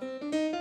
Música